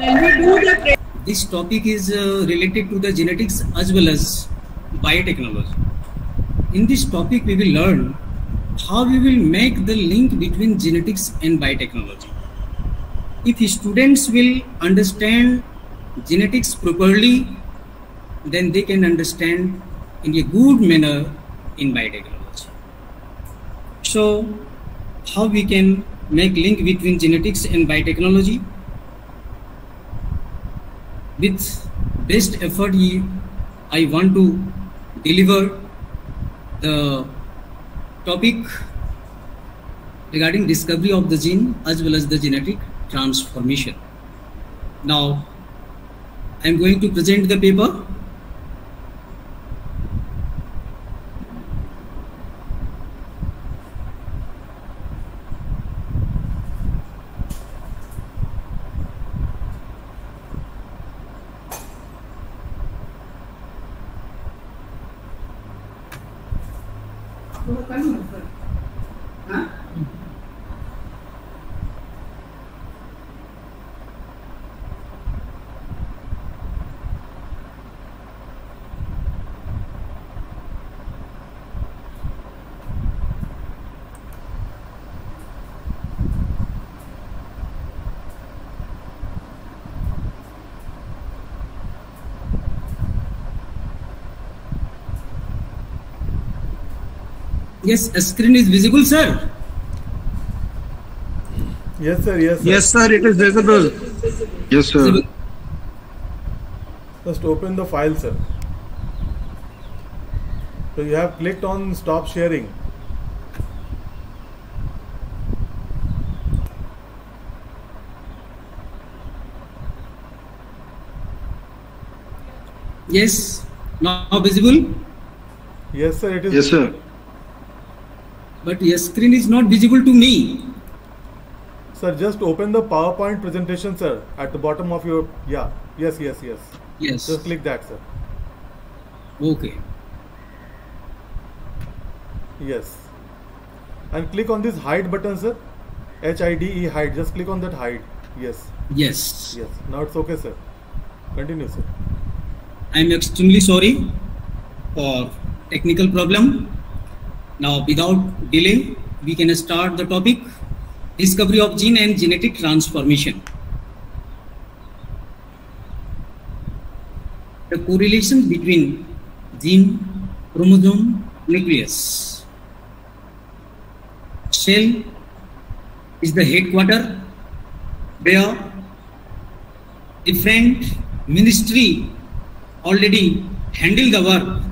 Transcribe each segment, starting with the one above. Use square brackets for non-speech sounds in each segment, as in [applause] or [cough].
Do the This topic is uh, related to the genetics as well as biotechnology. In this topic, we will learn how we will make the link between genetics and biotechnology. If students will understand genetics properly, then they can understand in a good manner in biotechnology. So, how we can make link between genetics and biotechnology? With best effort, I want to deliver the topic regarding discovery of the gene as well as the genetic transformation. Now, I am going to present the paper. Yes, a screen is visible, sir. Yes, sir. Yes, sir. Yes, sir, it is visible. Yes, sir. Just open the file, sir. So you have clicked on stop sharing. Yes, now visible, Yes, sir. It is. Yes, sir. But your screen is not visible to me. Sir, just open the PowerPoint presentation, sir. At the bottom of your yeah. Yes, yes, yes. Yes. Just click that, sir. Okay. Yes. And click on this hide button, sir. H I D E hide. Just click on that hide. Yes. Yes. Yes. Now it's okay, sir. Continue, sir. I am extremely sorry for technical problem. Now, without delay, we can start the topic discovery of gene and genetic transformation. The correlation between gene, chromosome, nucleus. Cell is the headquarter where different ministry already handle the work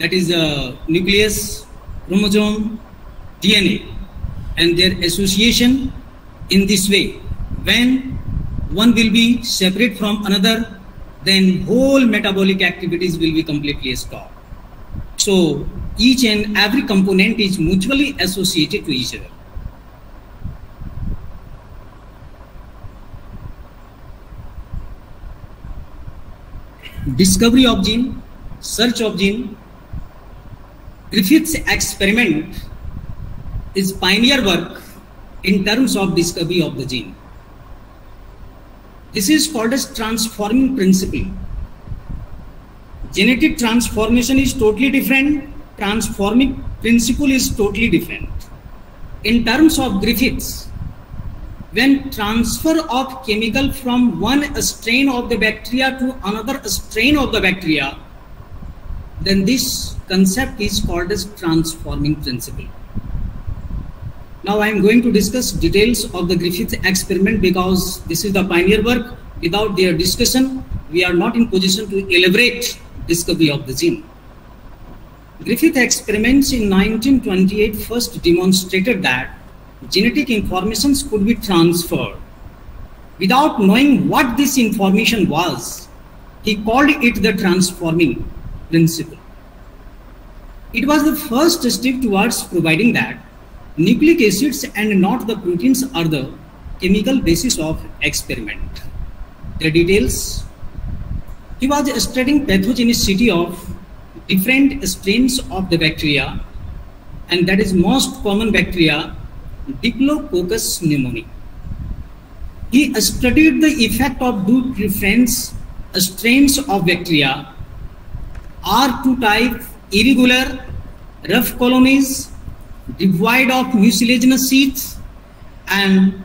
that is the nucleus chromosome dna and their association in this way. When one will be separate from another then whole metabolic activities will be completely stopped. So each and every component is mutually associated to each other. Discovery of gene, search of gene, Griffith's experiment is pioneer work in terms of discovery of the gene. This is called as transforming principle. Genetic transformation is totally different. Transforming principle is totally different. In terms of Griffiths, when transfer of chemical from one strain of the bacteria to another strain of the bacteria, then this concept is called as transforming principle. Now I am going to discuss details of the Griffith experiment because this is the pioneer work. Without their discussion, we are not in position to elaborate discovery of the gene. Griffith experiments in 1928 first demonstrated that genetic informations could be transferred. Without knowing what this information was, he called it the transforming principle. It was the first step towards providing that nucleic acids and not the proteins are the chemical basis of experiment. The details, he was studying pathogenicity of different strains of the bacteria and that is most common bacteria Diplococcus pneumoniae. he studied the effect of two different strains of bacteria R2 type irregular rough colonies devoid of mucilaginous seeds and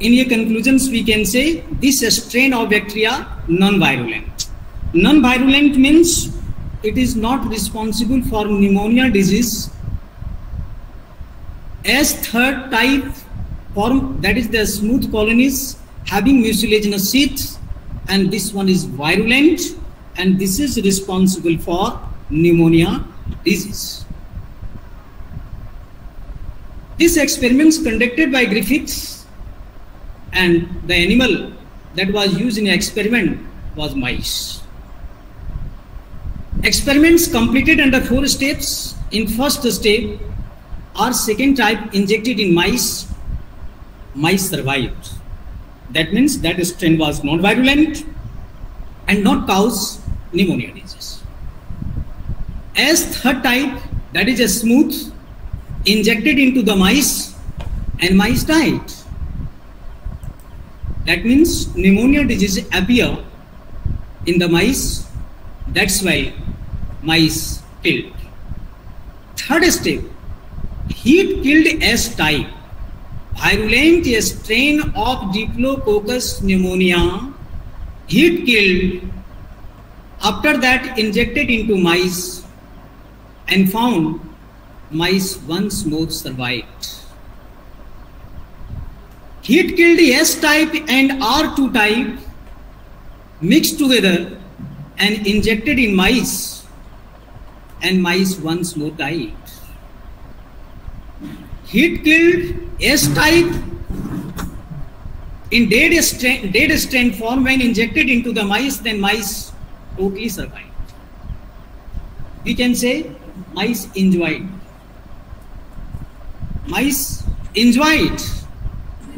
in your conclusions we can say this strain of bacteria non-virulent. Non-virulent means it is not responsible for pneumonia disease. As third type form that is the smooth colonies having mucilaginous seeds and this one is virulent and this is responsible for pneumonia disease. This experiments conducted by Griffiths and the animal that was used in the experiment was mice. Experiments completed under four steps. In first step, or second type injected in mice, mice survived. That means that strain was non-virulent and not cause pneumonia disease. As third type, that is a smooth, injected into the mice and mice died. That means pneumonia disease appear in the mice. That's why mice killed. Third step, heat killed S type, virulent strain of Diplococcus pneumonia, heat killed. After that, injected into mice and found mice once more survived. Heat killed S type and R2 type mixed together and injected in mice and mice once more died. Heat killed S type in dead strain, dead strain form when injected into the mice, then mice totally survived. We can say mice enjoyed. Mice enjoyed.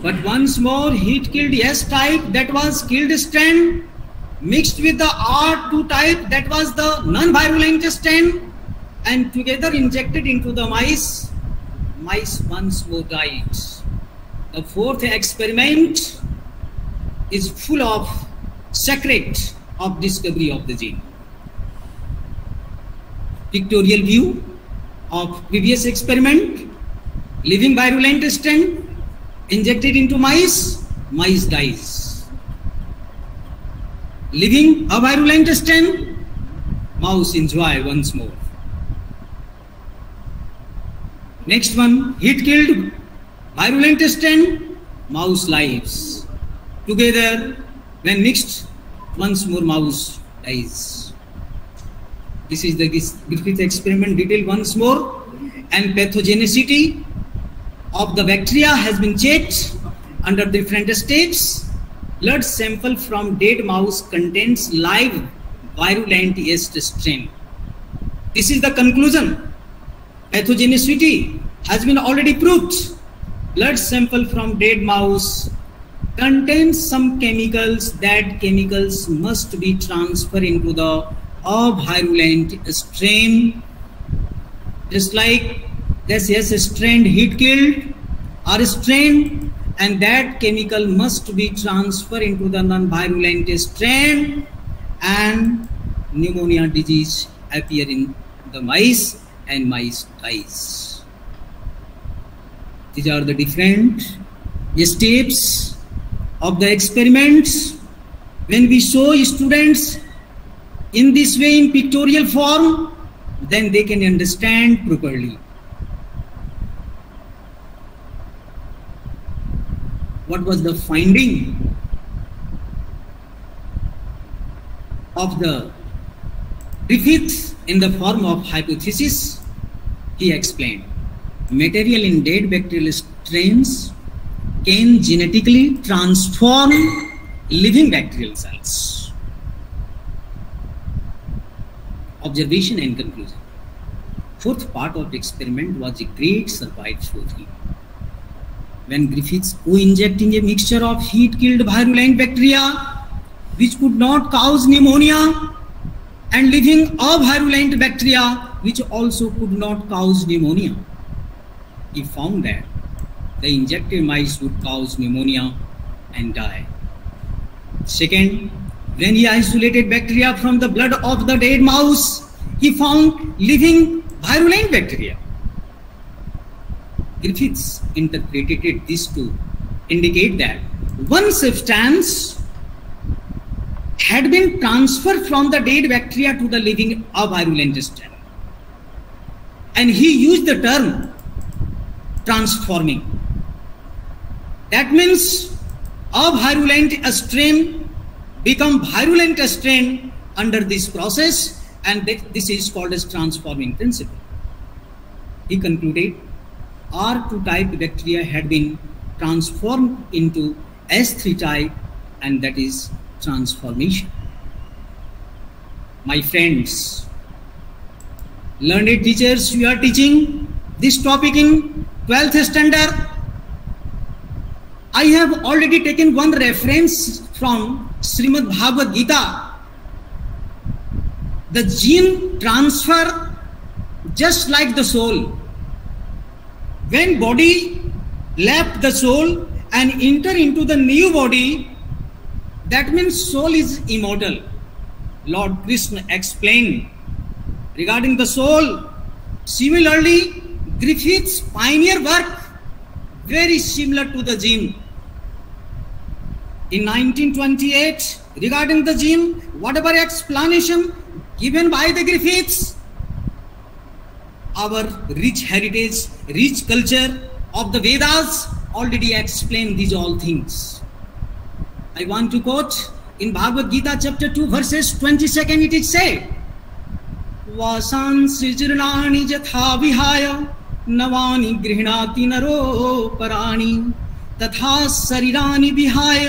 But once more, heat killed S type that was killed strain mixed with the R2 type that was the non-virulent strain and together injected into the mice, mice once more died. The fourth experiment is full of secret of discovery of the gene. Pictorial view of previous experiment, living virulent strain injected into mice, mice dies. Living a virulent strain, mouse enjoy once more. Next one, heat killed virulent strain, mouse lives. Together, when mixed, once more mouse dies. This is the Griffith experiment detailed once more and pathogenicity of the bacteria has been checked under different steps. Blood sample from dead mouse contains live virulent yeast strain. This is the conclusion. Pathogenicity has been already proved. Blood sample from dead mouse contains some chemicals. That chemicals must be transferred into the virulent strain. Just like this yes strain heat killed or strain and that chemical must be transferred into the non-virulent strain and pneumonia disease appear in the mice and mice dies. These are the different steps of the experiments. When we show students in this way in pictorial form, then they can understand properly. What was the finding of the Griffiths in the form of hypothesis? He explained material in dead bacterial strains can genetically transform living bacterial cells. Observation and conclusion. Fourth part of the experiment was a great surprise for him. When Griffiths co-injecting a mixture of heat-killed virulent bacteria which could not cause pneumonia and living a virulent bacteria which also could not cause pneumonia. He found that the injected mice would cause pneumonia and die. Second, when he isolated bacteria from the blood of the dead mouse, he found living virulent bacteria. Griffiths interpreted this to indicate that one substance had been transferred from the dead bacteria to the living virulent strain. And he used the term transforming. That means a virulent strain become virulent strain under this process and this is called as transforming principle. He concluded R2 type bacteria had been transformed into S3 type and that is transformation. My friends, learned teachers, you are teaching this topic in 12th standard. I have already taken one reference from Srimad Bhagavad Gita. The gene transfer just like the soul. When body left the soul and enter into the new body, that means soul is immortal. Lord Krishna explained regarding the soul. Similarly, Griffith's pioneer work very similar to the gene. In 1928, regarding the gene, whatever explanation given by the Griffiths, our rich heritage, rich culture of the Vedas already explain these all things. I want to quote in Bhagavad Gita chapter 2 verses 22nd it is said वासांसृजृणानि यथा विहाय नवानि गृह्णाति नरोपराणि तथा शरीराणि विहाय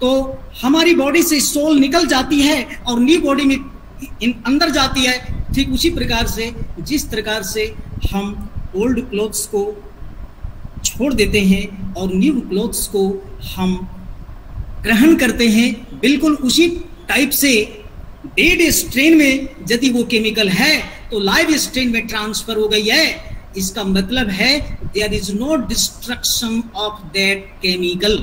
तो हमारी body से soul निकल जाती है और न्यू बॉडी में इन अंदर जाती है। ठीक उसी प्रकार से जिस प्रकार से हम ओल्ड क्लोथ्स को छोड़ देते हैं और न्यू क्लोथ्स को हम ग्रहण करते हैं, बिल्कुल उसी टाइप से। डेड स्ट्रेन में यदि वो केमिकल है तो लाइव स्ट्रेन में ट्रांसफ़र हो गई है। इसका मतलब है there is no destruction of that chemical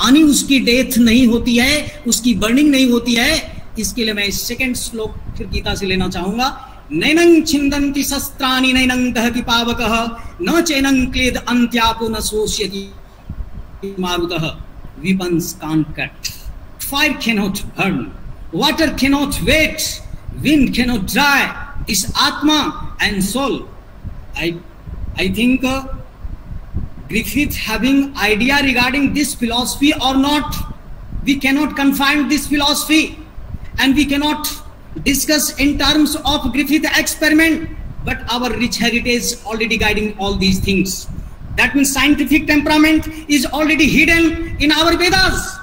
आनी उसकी डेथ नहीं होती है उसकी बर्निंग नहीं होती है। इसके लिए मैं सेकंड श्लोक फिर गीता से लेना चाहूँगा। नैनं छिंदन्ति शस्त्राणि नैनं दहति पावकः न चैनं क्लेद अन्त्यापो न शोष्यति मारुतः। Weapons can't cut. Fire cannot burn. Water cannot wait. Wind cannot dry. This atma and soul i i think uh, griffith having idea regarding this philosophy or not we cannot confine this philosophy and we cannot discuss in terms of griffith experiment but our rich heritage already guiding all these things that means scientific temperament is already hidden in our Vedas,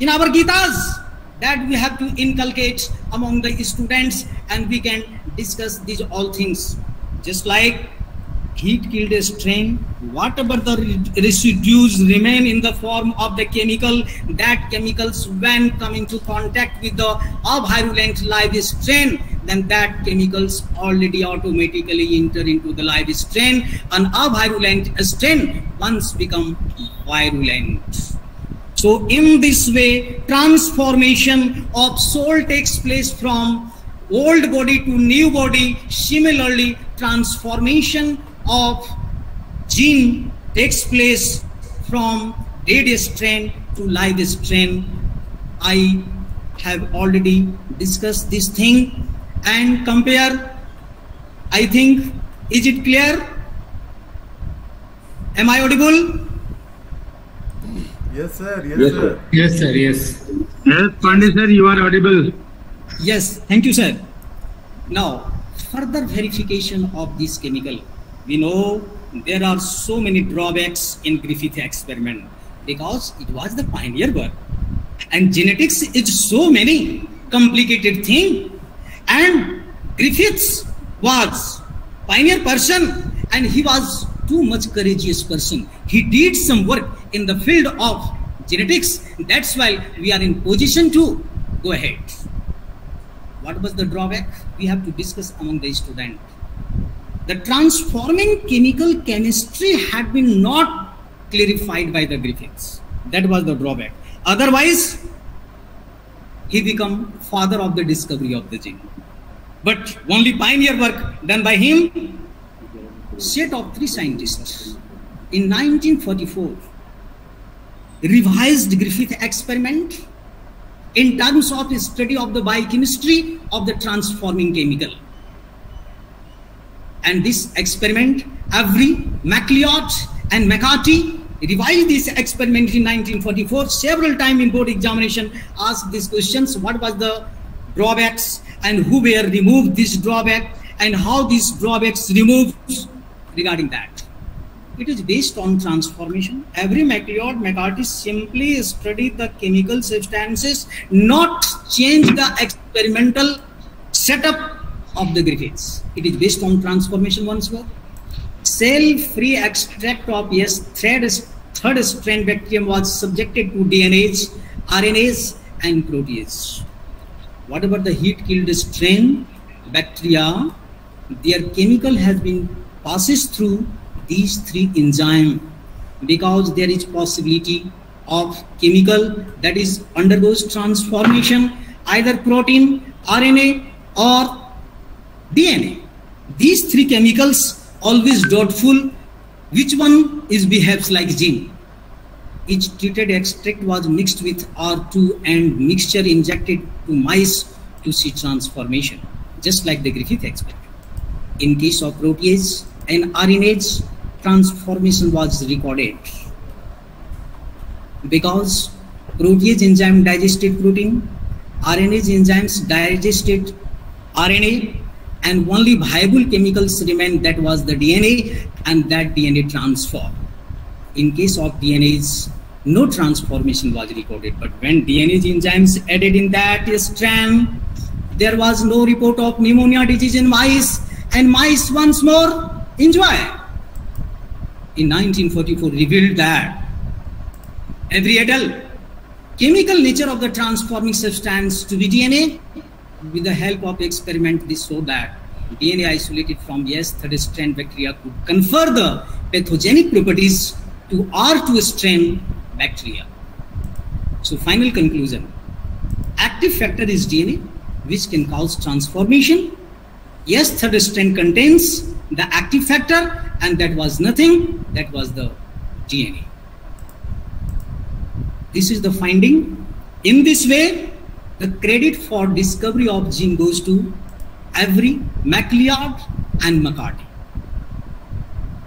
in our Gitas, that we have to inculcate among the students and we can discuss these all things. Just like heat killed a strain, whatever the residues remain in the form of the chemical, that chemicals when come into contact with the virulent live strain, then that chemicals already automatically enter into the live strain and a virulent strain once become virulent. So in this way, transformation of soul takes place from old body to new body. Similarly, transformation of gene takes place from dead strain to live strain. I have already discussed this thing and compare. I think, is it clear? Am I audible? Yes, sir. Yes, Yes, sir. sir. Yes, sir. Yes. Yes, Pandit sir, you are audible. Yes, thank you, sir. Now, further verification of this chemical. We know there are so many drawbacks in Griffith experiment because it was the pioneer work And genetics is so many complicated thing. And Griffiths was pioneer person and he was too much courageous person. He did some work in the field of genetics. That's why we are in position to go ahead. What was the drawback? We have to discuss among the student. The transforming chemical chemistry had been not clarified by the Griffiths. That was the drawback. Otherwise, he become father of the discovery of the gene. But only pioneer work done by him, set of three scientists in 1944 revised Griffith experiment in terms of his study of the biochemistry of the transforming chemical. And this experiment, Avery, MacLeod, and McCarty revised this experiment in 1944. Several times in board examination asked these questions. What was the drawbacks and who were removed this drawback and how these drawbacks removed regarding that. It is based on transformation. Avery MacLeod McCarty simply studied the chemical substances, not change the experimental setup of the Griffiths. It is based on transformation once more. Cell-free extract of yes, third, third strain bacterium was subjected to DNase, RNase, and proteases. What about the heat-killed strain bacteria? Their chemical has been passes through these three enzymes because there is possibility of chemical that is undergoes transformation either protein rna or dna. These three chemicals always doubtful which one is behaves like gene. Each treated extract was mixed with r2 and mixture injected to mice to see transformation just like the griffith experiment. In case of protease and RNase transformation was recorded. Because protease enzyme digested protein, RNase enzymes digested RNA, and only viable chemicals remained that was the DNA and that DNA transfer. In case of DNase, no transformation was recorded, but when DNA enzymes added in that strand, there was no report of pneumonia disease in mice, and mice once more enjoy. In 1944, revealed that every adult chemical nature of the transforming substance to be DNA with the help of experiment this so that DNA isolated from yes third strain bacteria could confer the pathogenic properties to R2 strain bacteria. So final conclusion, active factor is DNA which can cause transformation. Yes, third strain contains the active factor and that was nothing, that was the DNA. This is the finding. In this way, the credit for discovery of gene goes to Avery, MacLeod and McCarty.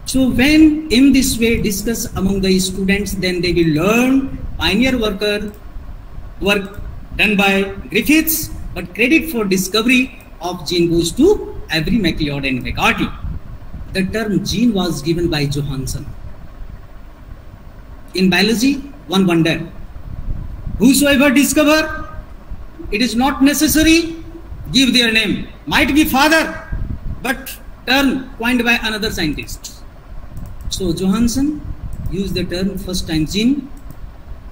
So when in this way discuss among the students, then they will learn pioneer worker work done by Griffiths, but credit for discovery of gene goes to Avery, MacLeod and McCarty. The term gene was given by Johannsen. In biology, one wonder, whosoever discover, it is not necessary give their name. Might be father, but term coined by another scientist. So Johannsen used the term first time gene.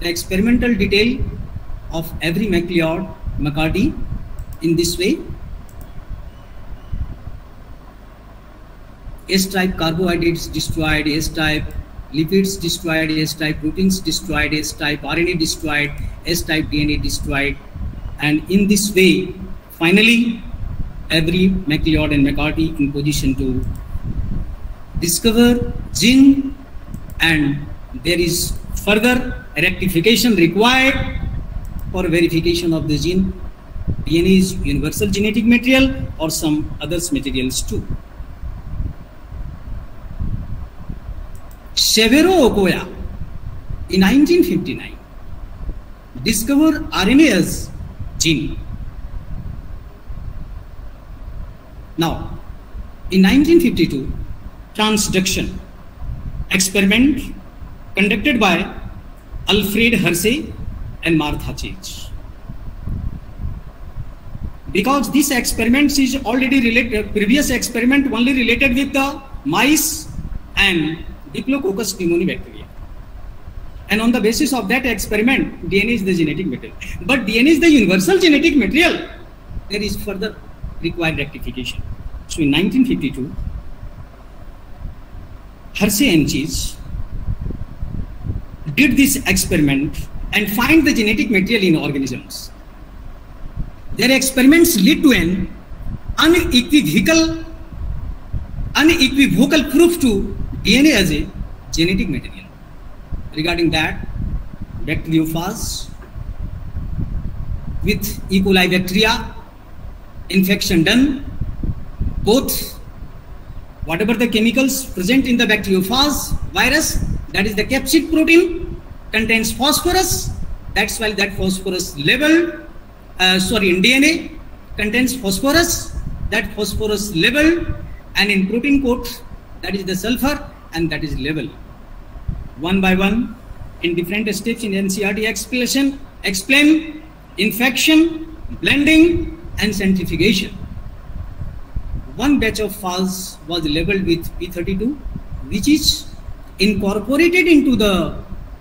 The experimental detail of Avery MacLeod McCarty in this way. S-type carbohydrates destroyed, S-type lipids destroyed, S-type proteins destroyed, S-type RNA destroyed, S-type DNA destroyed. And in this way, finally, Avery MacLeod and McCarty in position to discover gene and there is further rectification required for verification of the gene. DNA is universal genetic material or some others materials too. Severo Ochoa in 1959 discovered RNA as gene. Now, in 1952, transduction experiment conducted by Alfred Hersey and Martha cheese. Because this experiment is already related, previous experiment only related with the mice and Diplococcus pneumoniae bacteria. And on the basis of that experiment, DNA is the genetic material. But DNA is the universal genetic material. There is further required rectification. So in 1952, Hershey and Chase did this experiment and find the genetic material in organisms. Their experiments lead to an unequivocal, unequivocal proof to DNA as a genetic material. Regarding that, bacteriophage with E. coli bacteria, infection done, both whatever the chemicals present in the bacteriophage virus, that is the capsid protein, contains phosphorus. That's why that phosphorus level, uh, sorry, in DNA contains phosphorus. That phosphorus level, and in protein coat, that is the sulfur, and that is level. One by one, in different steps in NCERT explanation, explain infection, blending, and centrifugation one batch of phage was labeled with P32, which is incorporated into the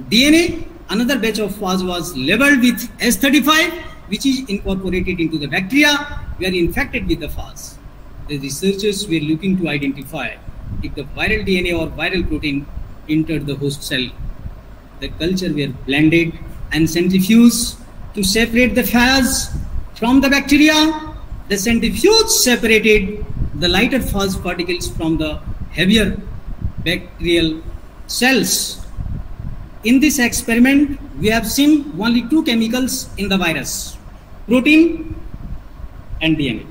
DNA. Another batch of phage was labeled with S35, which is incorporated into the bacteria. We are infected with the phage. The researchers were looking to identify if the viral DNA or viral protein entered the host cell. The culture were blended and centrifuged to separate the phage from the bacteria. The centrifuge separated the lighter phage particles from the heavier bacterial cells. In this experiment, we have seen only two chemicals in the virus, protein and DNA.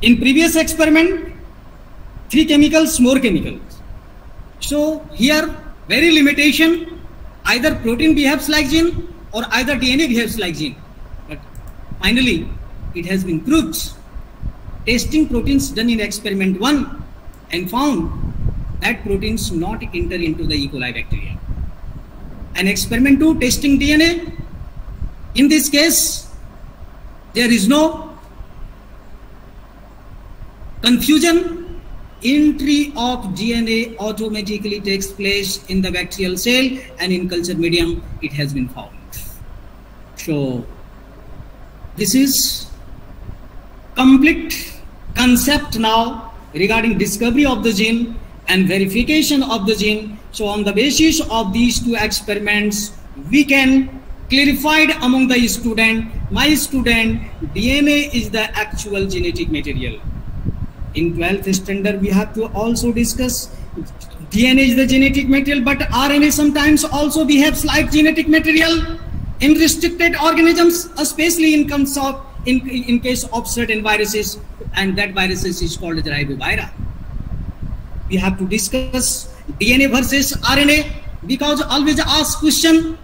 In previous experiment, three chemicals, more chemicals. So here, very limitation, either protein behaves like gene or either DNA behaves like gene. But finally, it has been proved testing proteins done in experiment 1 and found that proteins not enter into the E. coli bacteria. And experiment 2 testing DNA, in this case, there is no confusion. Entry of DNA automatically takes place in the bacterial cell and in culture medium it has been found. So this is complete concept now regarding discovery of the gene and verification of the gene. So on the basis of these two experiments, we can clarified among the student, my student, DNA is the actual genetic material. In 12th standard, we have to also discuss DNA is the genetic material, but RNA sometimes also behaves like genetic material in restricted organisms, especially in, of, in, in case of certain viruses and that viruses is called as ribovira. We have to discuss DNA versus RNA because always ask question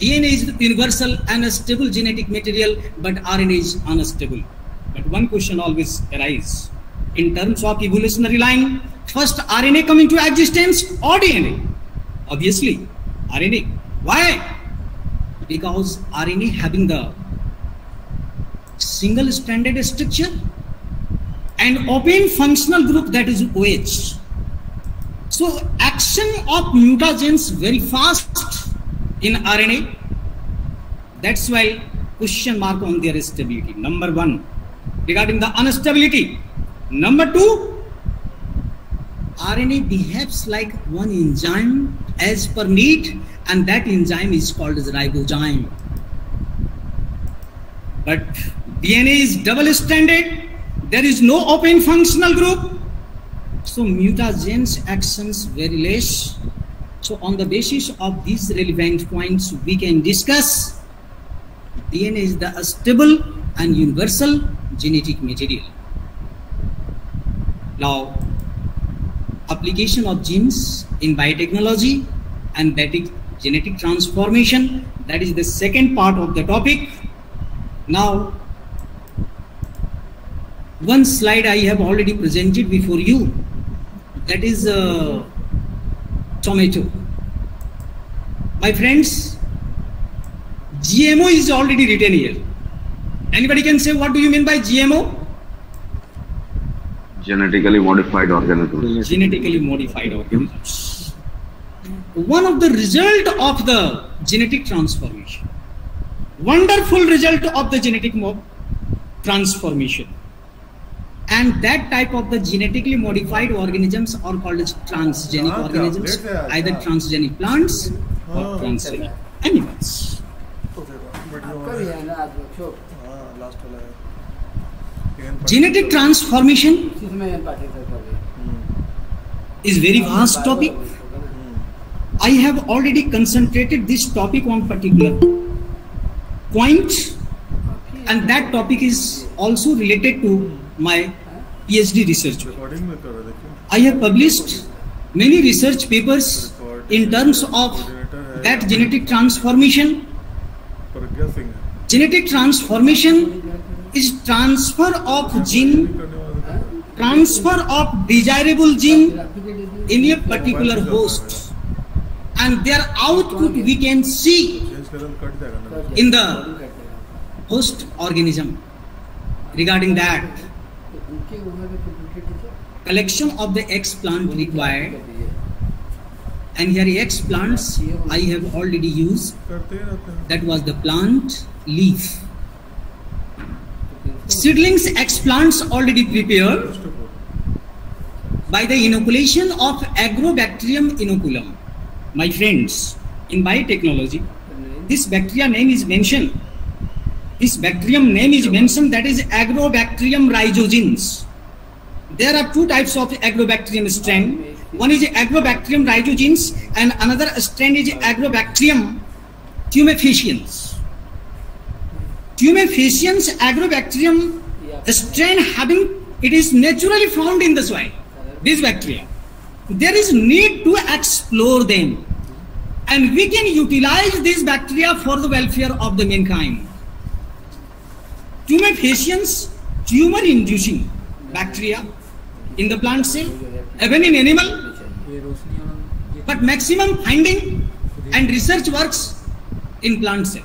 DNA is universal and a stable genetic material, but RNA is unstable. But one question always arises in terms of evolutionary line. First, RNA coming to existence or DNA? Obviously, RNA. Why? Because RNA having the single stranded structure and open functional group that is OH. So action of mutagens very fast in RNA. That's why question mark on their stability. Number one, regarding the instability. Number two, RNA behaves like one enzyme as per need and that enzyme is called as ribozyme. But DNA is double stranded there is no open functional group. So mutagens actions very less. So on the basis of these relevant points, we can discuss DNA is the stable and universal genetic material. Now, application of genes in biotechnology and genetic transformation, that is the second part of the topic. Now, one slide I have already presented before you. That is uh, tomato. My friends, GMO is already written here. Anybody can say what do you mean by GMO? Genetically modified organisms. Genetically modified organisms. One of the result of the genetic transformation. Wonderful result of the genetic mo- transformation. And that type of the genetically modified organisms are called as transgenic Ah, organisms, let's say, either transgenic plants or Ah. transgenic animals. Genetic transformation is very fast topic I have already concentrated this topic on particular point and that topic is also related to my P H D research I have published many research papers in terms of that genetic transformation genetic transformation is transfer of gene, transfer of desirable gene in a particular host. And their output we can see in the host organism. Regarding that, collection of the explant required and here explants I have already used that was the plant leaf Seedlings explants already prepared by the inoculation of Agrobacterium inoculum. My friends, in biotechnology, this bacteria name is mentioned. This bacterium name is mentioned that is Agrobacterium rhizogenes. There are two types of Agrobacterium strain. One is Agrobacterium rhizogenes and another strain is Agrobacterium tumefaciens. Tumefaciens Agrobacterium strain having it is naturally found in the soil. These bacteria. There is need to explore them and we can utilize these bacteria for the welfare of the mankind. Tumefaciens, tumor inducing bacteria in the plant cell, even in animal, but maximum finding and research works in plant cell.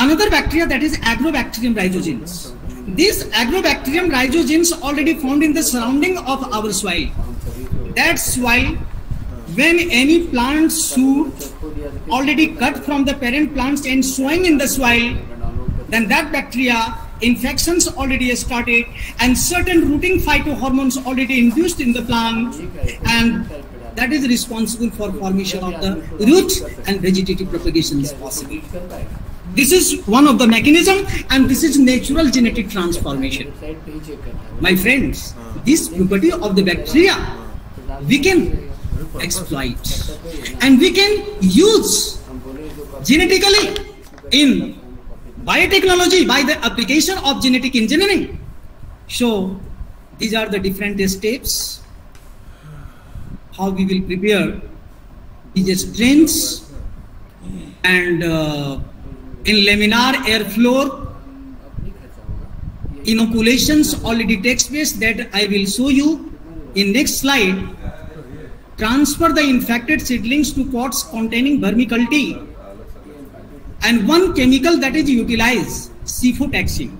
Another bacteria that is Agrobacterium rhizogenes. These Agrobacterium rhizogenes already found in the surrounding of our soil. That's why when any plant shoot already cut from the parent plants and sowing in the soil, then that bacteria infections already started and certain rooting phytohormones already induced in the plant and that is responsible for formation of the root and vegetative propagation is possible. This is one of the mechanism and this is natural genetic transformation. My friends, this property of the bacteria we can exploit and we can use genetically in biotechnology by the application of genetic engineering. So these are the different steps how we will prepare these strains and uh, in laminar air floor inoculations already takes place that I will show you in next slide. Transfer the infected seedlings to pots containing vermiculite and one chemical that is utilized, cefotaxime.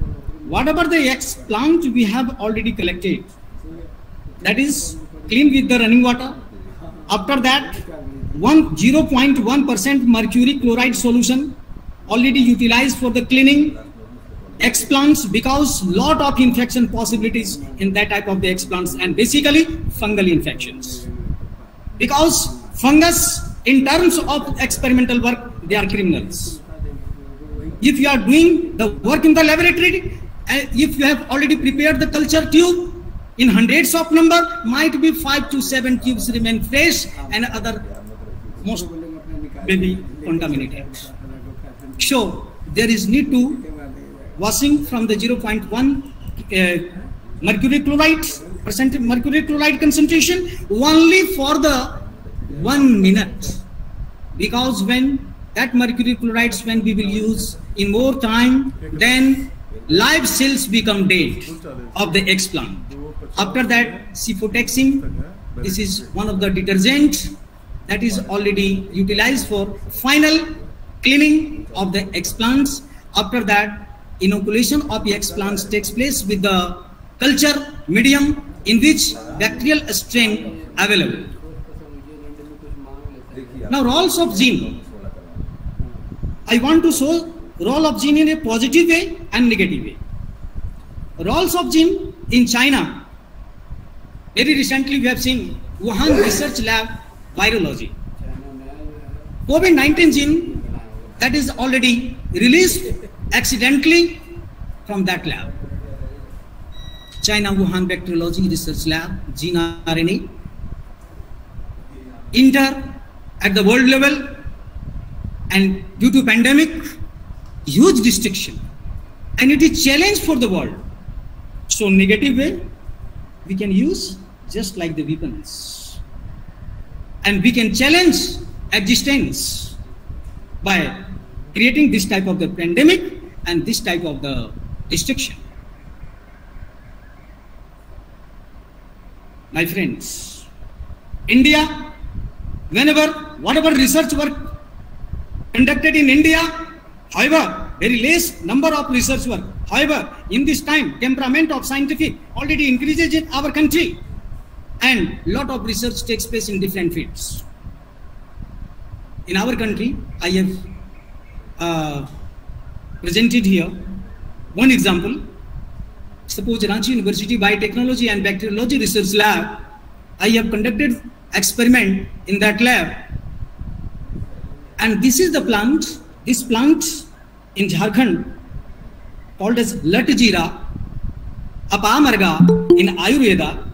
Whatever the explant we have already collected, that is clean with the running water. After that, one 0.1% mercury chloride solution already utilized for the cleaning explants because lot of infection possibilities in that type of the explants and basically fungal infections. Because fungus in terms of experimental work they are criminals. If you are doing the work in the laboratory and if you have already prepared the culture tube in hundreds of number might be five to seven tubes remain fresh and other most may be contaminated so there is need to washing from the 0.1 uh, mercury chloride percent mercury chloride concentration only for the one minute. Because when that mercury chlorides when we will use in more time then live cells become dead of the explant after that cefotaxime this is one of the detergent that is already utilized for final cleaning of the explants. After that, inoculation of the explants takes place with the culture medium in which bacterial strain available. Now, roles of gene. I want to show role of gene in a positive way and negative way. Roles of gene in China. Very recently, we have seen Wuhan Research Lab Virology. COVID-19 gene that is already released accidentally from that lab. China Wuhan Bacteriology Research Lab, gene RNA, enter at the world level and due to pandemic, huge restriction and it is challenge for the world. So negative way, we can use just like the weapons. And we can challenge existence by creating this type of the pandemic and this type of the restriction. My friends, India, whenever, whatever research work conducted in India, however, very less number of research work. However, in this time, temperament of scientific already increases in our country and lot of research takes place in different fields. In our country, I have uh, presented here one example. Suppose Ranchi University Biotechnology and Bacteriology Research Lab, I have conducted experiment in that lab. And this is the plant, this plant in Jharkhand called as Latjira, Apamarga in Ayurveda,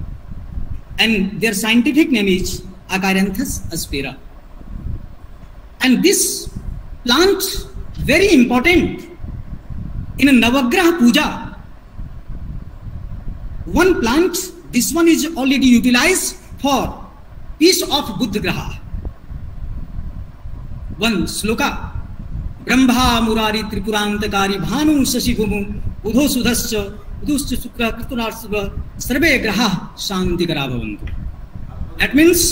and their scientific name is Achyranthes aspera. And this plant, very important in Navagraha puja one plant this one is already utilize for peace of Budh graha one shloka Brahma Murari Tripurantakari Bhanu Shashi भूमु बुधो सुधस्य दुष्ट शुक्र कृतुनाश सर्वे ग्रह शांति करा भवंतु that means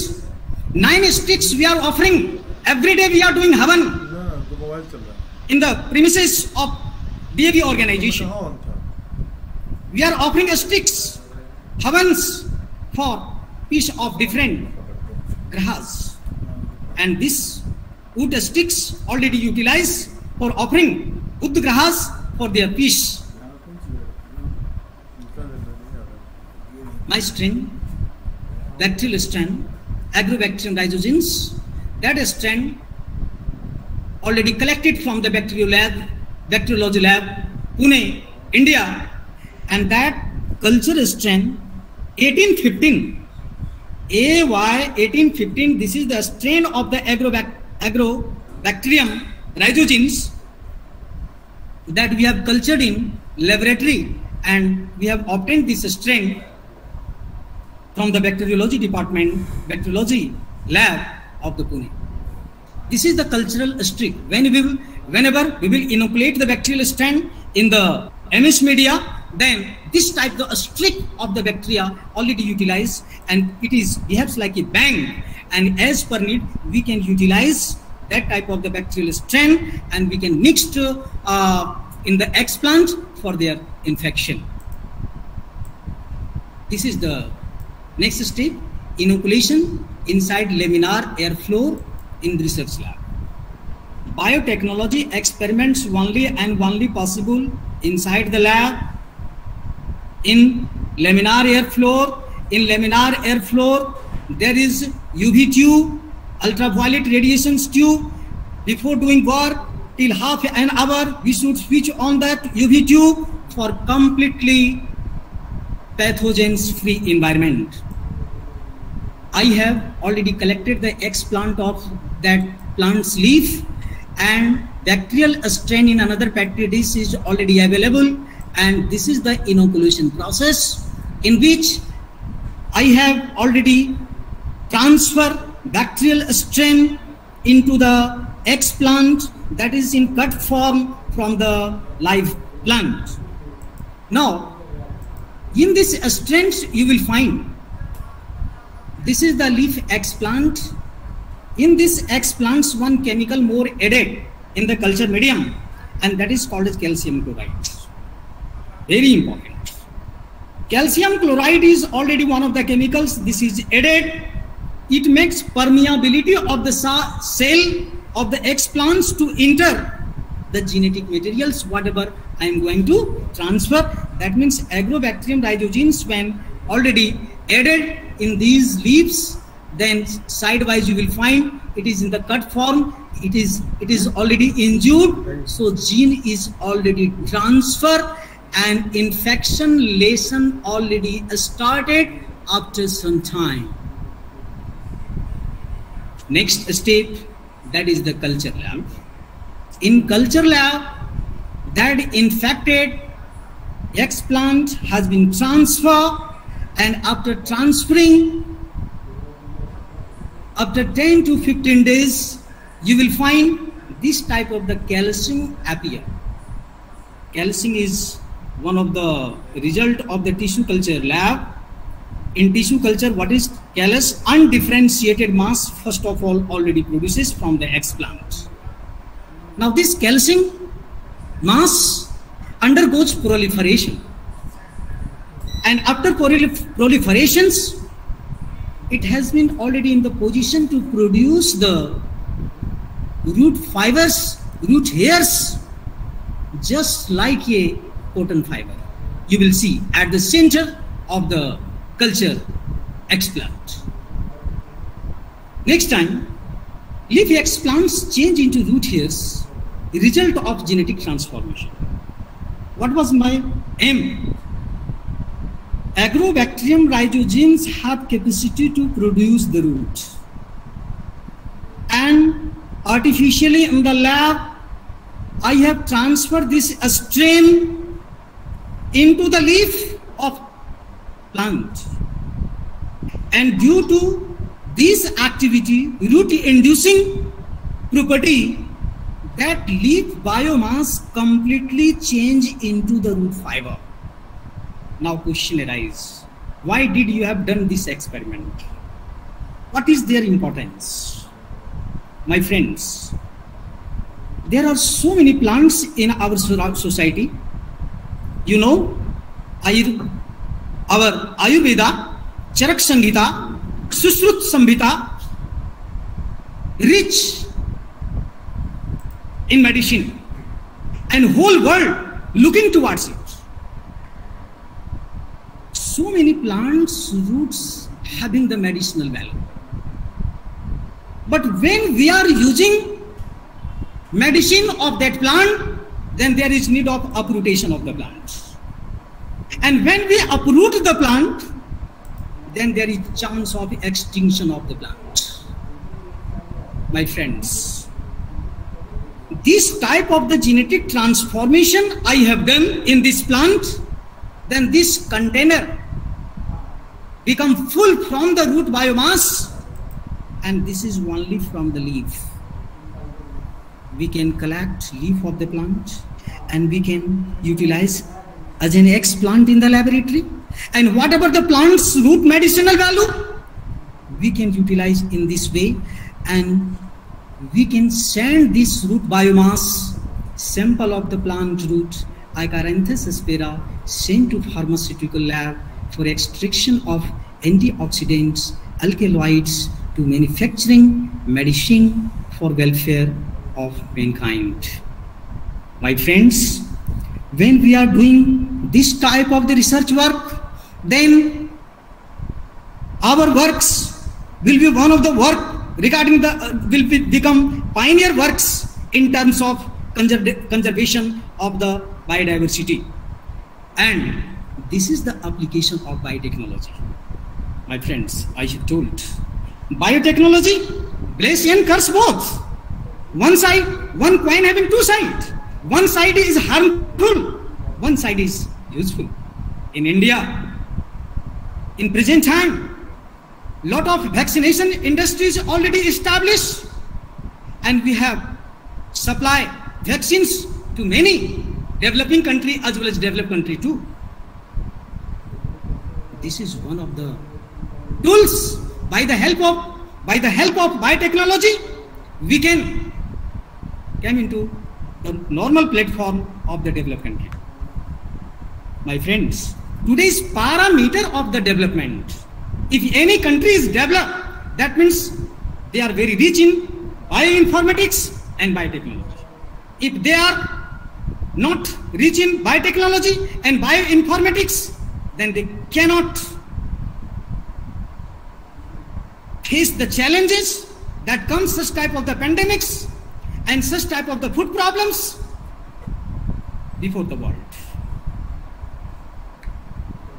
nine sticks we are offering every we are doing havan mobile चल रहा in the premises of DAV organization. We are offering a sticks, heavens for peace of different grahas. And this wood sticks already utilized for offering good grahas for their peace. My strain, bacterial strain, agrobacterium rhizogenes, that strain already collected from the bacterial lab, bacteriology lab, Pune, India, and that culture strain 1815, AY 1815, this is the strain of the agrobac- agrobacterium rhizogenes that we have cultured in laboratory and we have obtained this strain from the bacteriology department, bacteriology lab of the Pune. This is the cultural streak. When we whenever we will inoculate the bacterial strain in the MS media, then this type of streak of the bacteria already utilized and it is behaves like a bang. And as per need, we can utilize that type of the bacterial strain and we can mix uh, in the explant for their infection. This is the next step inoculation inside laminar airflow in research lab. Biotechnology experiments only and only possible inside the lab in laminar airflow. In laminar airflow, there is UV tube, ultraviolet radiations tube. Before doing work, till half an hour, we should switch on that UV tube for completely pathogens free environment. I have already collected the explant of that plant's leaf and bacterial strain in another dish is already available and this is the inoculation process in which I have already transfer bacterial strain into the explant that is in cut form from the live plant. Now, in this strains you will find this is the leaf explant. In this explants one chemical more added in the culture medium, and that is called as calcium chloride. Very important. Calcium chloride is already one of the chemicals. This is added. It makes permeability of the cell of the explants to enter the genetic materials, whatever I am going to transfer. That means agrobacterium rhizogenes when already added in these leaves, then sidewise you will find it is in the cut form. It is it is already injured, so gene is already transferred and infection lesion already started after some time. Next step, that is the culture lab. In culture lab, that infected explant has been transferred and after transferring, after 10 to 15 days, you will find this type of the callus appear. Callus is one of the result of the tissue culture lab. In tissue culture, what is callus? Undifferentiated mass, first of all, already produces from the explant. Now this callus mass undergoes proliferation. And after proliferations, it has been already in the position to produce the root fibers, root hairs, just like a cotton fiber. You will see at the center of the culture explant. Next time, leaf explants change into root hairs, the result of genetic transformation. What was my aim? Agrobacterium rhizogenes have capacity to produce the root. And artificially in the lab, I have transferred this strain into the leaf of plant. And due to this activity, root inducing property, that leaf biomass completely change into the root fiber. Now question arises, why did you have done this experiment? What is their importance? My friends, there are so many plants in our society you know, our Ayurveda, Charak Samhita, Susrut Samhita, rich in medicine and whole world looking towards it. So many plants, roots having the medicinal value. But when we are using medicine of that plant, then there is need of uprootation of the plants And when we uproot the plant, then there is chance of extinction of the plant. My friends, this type of the genetic transformation I have done in this plant, then this container become full from the root biomass and this is only from the leaf we can collect leaf of the plant and we can utilize as an explant in the laboratory. And whatever the plant's root medicinal value, we can utilize in this way and we can send this root biomass sample of the plant root Achyranthes aspera sent to pharmaceutical lab for extraction of antioxidants, alkaloids to manufacturing medicine for welfare of mankind. My friends, when we are doing this type of the research work, then our works will be one of the work regarding the uh, will be, become pioneer works in terms of conservation of the biodiversity and this is the application of biotechnology my friends i have told biotechnology bless and curse both one side, one coin having two sides. One side is harmful, one side is useful. In India, in present time, lot of vaccination industries already established and we have supply vaccines to many developing country as well as developed country too. This is one of the tools by the help of by the help of biotechnology we can come into the normal platform of the development. My friends, today's parameter of the development, if any country is developed, that means they are very rich in bioinformatics and biotechnology. If they are not rich in biotechnology and bioinformatics, then they cannot face the challenges that comes such type of the pandemics and such type of the food problems before the world.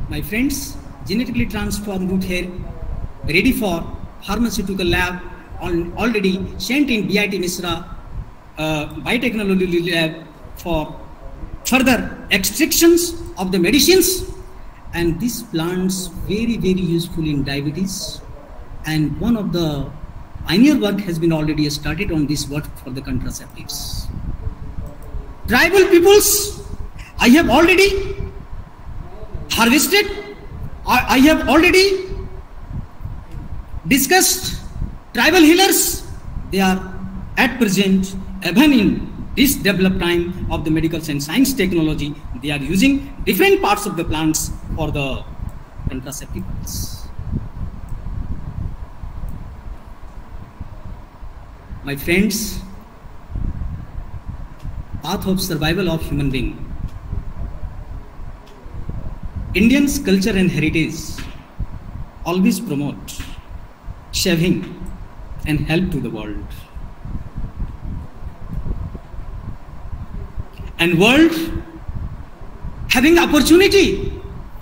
My friends, genetically transformed root hair ready for pharmaceutical lab on, already sent in BIT Mesra uh, biotechnology lab for further extractions of the medicines and these plants very very useful in diabetes. And one of the pioneer work has been already started on this work for the contraceptives. Tribal peoples i have already harvested. I, I have already discussed. Tribal healers they are at present even in this developed time of the medical science technology, they are using different parts of the plants for the contraceptives. My friends, path of survival of human being. Indians' culture and heritage always promote saving and help to the world. And world having opportunity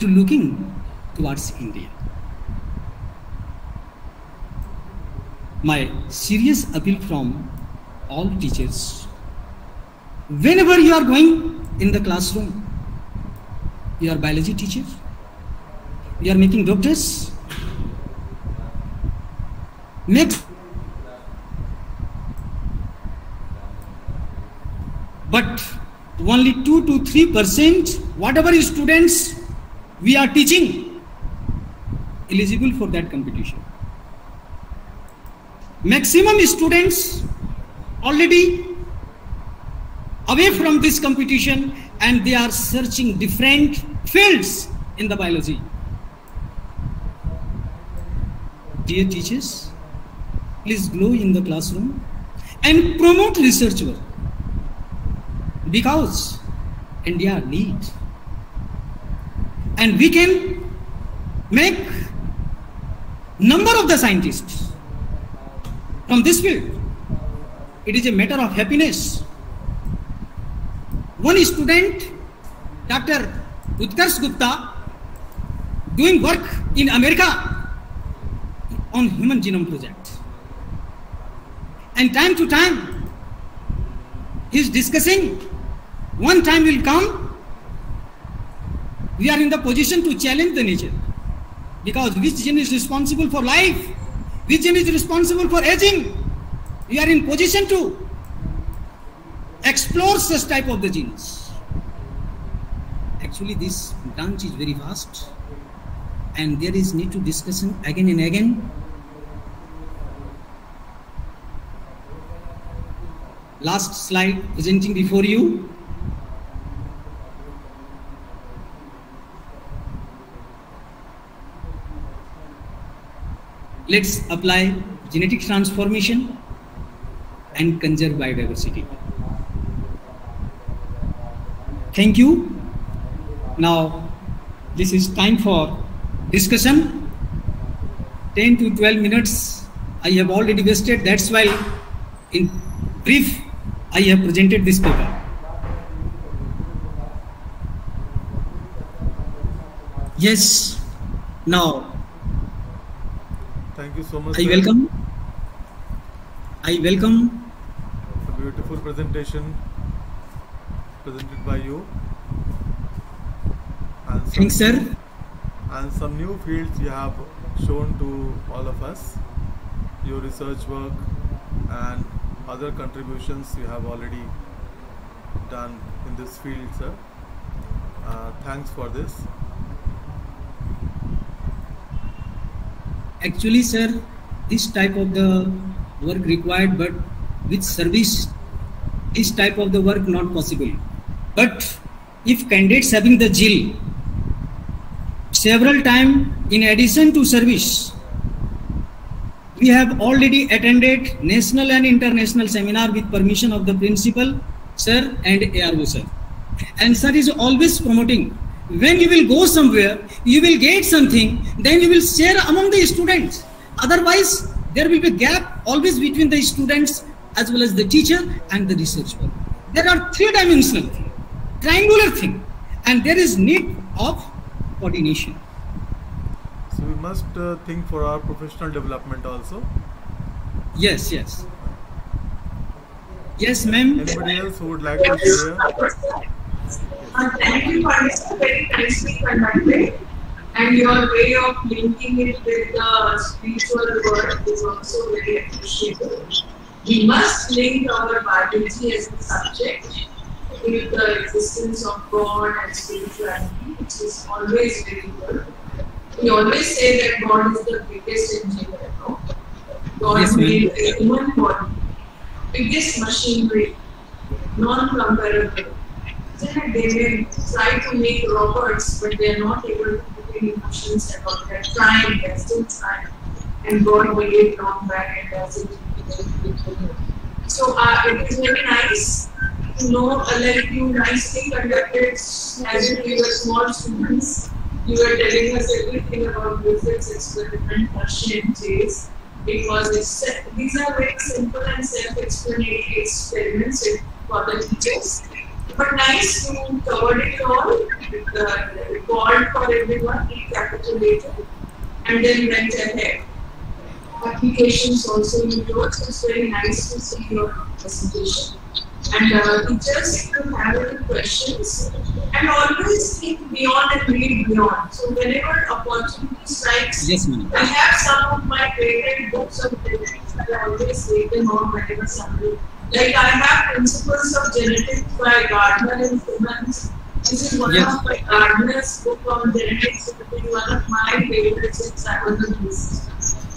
to looking towards India. My serious appeal from all teachers, whenever you are going in the classroom, you are biology teacher, you are making doctors, make but only 2 to 3 percent whatever students we are teaching eligible for that competition. Maximum students already away from this competition and they are searching different fields in the biology. Dear teachers please glow in the classroom and promote research work because India needs. And we can make number of the scientists from this field. It is a matter of happiness. One student, Dr. Utkarsh Gupta, doing work in America on human genome project. And time to time, he is discussing one time will come, we are in the position to challenge the nature. Because which gene is responsible for life? Which gene is responsible for aging? We are in position to explore such type of the genes. Actually, this branch is very vast and there is need to discussion again and again. Last slide presenting before you. Let's apply genetic transformation and conserve biodiversity. Thank you. Now, this is time for discussion. 10 to 12 minutes I have already wasted. That's why, in brief, I have presented this paper. Yes, now so much. I welcome. I welcome It's a beautiful presentation presented by you. And some Thanks, sir. And some new fields you have shown to all of us. Your research work and other contributions you have already done in this field, sir. Uh, thanks for this. Actually, sir, this type of the work required, but with service this type of the work not possible. But if candidates having the zeal, several time in addition to service, we have already attended national and international seminar with permission of the principal, sir and ARO sir. And sir is always promoting when you will go somewhere, you will get something, then you will share among the students. Otherwise, there will be a gap always between the students as well as the teacher and the researcher. There are three-dimensional thing, triangular thing, and there is need of coordination. So we must uh, think for our professional development also. Yes, yes. Yes, ma'am. Anybody else who would like to share? Thank you for this very nicely conducted. And your way of linking it with the spiritual world is also very appreciable. We must link our biology as a subject with the existence of God and spirituality, which is always very good. We always say that God is the biggest engineer, no? God Yes, made the human body, biggest machinery, non-comparable. They may try to make robots, but they are not able to put any emotions and all. They're trying, they're still trying. And God will it long back and does it. So uh, it is very nice to know, uh, like you nicely conducted as if we were small students. You were telling us everything about Griffith's experiment, Hershey Chase. It was these are very simple and self-explanatory experiments for the teachers. But nice to cover it all, with the record for everyone, recapitulated, and then went ahead. Applications also you wrote, so it's very nice to see your presentation. And uh, teachers, if you have any questions, and always think beyond and read beyond. So whenever opportunity strikes, Yes. I have some of my favorite books of genetics that I always read them on whenever somebody. Like I have Principles of Genetics by Gardner and Simmons. This is one Yes. of my Gardner's book on genetics. It is one of my favorites since I was a physicist.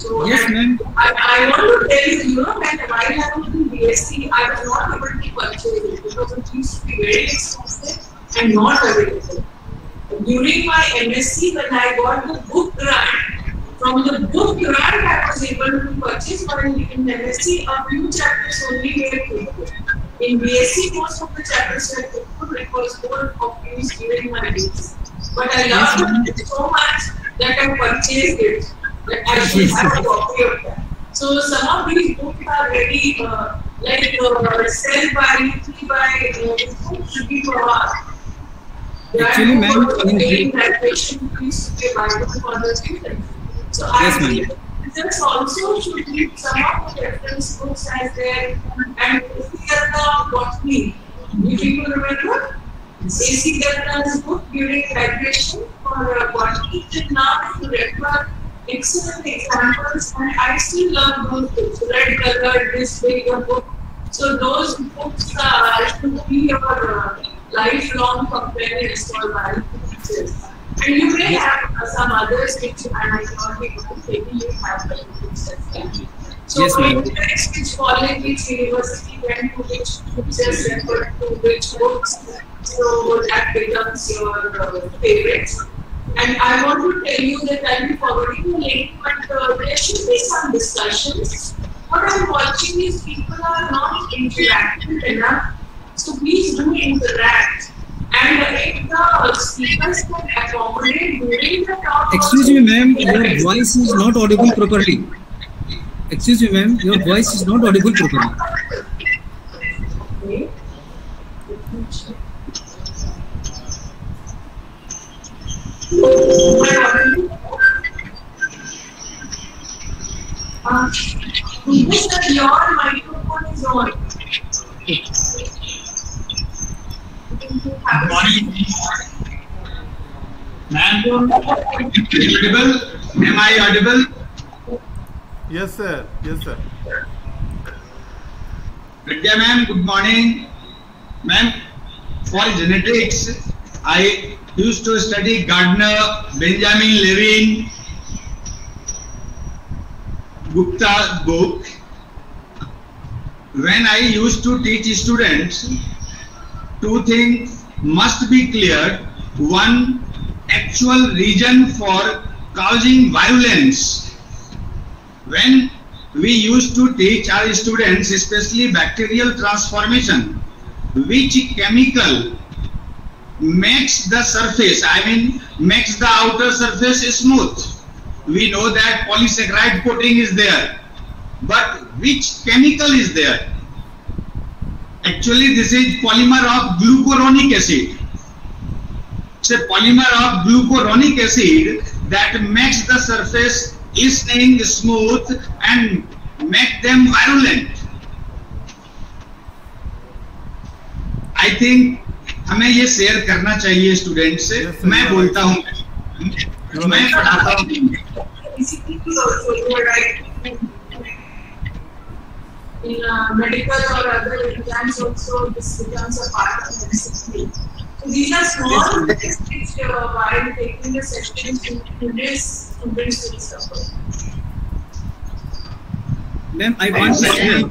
So Yes, ma'am. I, I want to tell you, you know, while I was in BSc, I was not able to purchase it because it used to be very expensive and not available. During my MSc, when I got the book grant, from the book grant I was able to purchase, but in, in MSc, a few chapters only were taken. In BSc, most of the chapters were taken. It was more copies during my days. But I loved it so much that I purchased it. That I should have a copy of that. So some of these books are very uh, like uh, Cell Biology by uh, Shruti Pawar. Actually, ma'am, in the- graduation used to So Yes, I think teachers also should read some of the reference books as their and here the botany. You remember? AC Garna's book during graduation for uh, botany till now to refer excellent examples and I still love those books. Red colored, this big a book. So those books uh, should be your uh, lifelong companions for biology teachers. And you may have uh, some others which I might not be able to take. You have the books as well. So Yes, ma'am. in next which college, which university went to which teachers referred to which books, so that becomes your uh, favorites. And I want to tell you that I'll be forwarding the link, but uh, there should be some discussions. What I'm watching is people are not interacting enough, so please do interact. And the speakers can accommodate during the talk. Excuse me, ma'am, your voice is not audible properly. Excuse me, ma'am, your voice is not audible properly. Okay. Uh, Mr. Your microphone is on. Good morning. Ma'am, audible? Am I audible? Yes, sir. Yes, sir. Vidya ma'am, good morning. Ma'am, for genetics, I used to study Gardner, Benjamin Lewin, Gupta book. when I used to teach students, two things must be clear. One, actual reason for causing violence. When we used to teach our students, especially bacterial transformation, which chemical makes the surface, I mean, makes the outer surface smooth. We know that polysaccharide coating is there, but which chemical is there? Actually, this is polymer of glucuronic acid. It's a polymer of glucuronic acid that makes the surface listening smooth and make them virulent. I think हमें ये share करना चाहिए student से Yes, मैं बोलता हूँ मैं पढ़ाता हूँ In uh, medical or other exams also this becomes a part of the medicine. So these are small things which uh, while taking the sessions today's students will suffer. Ma'am, I want to say,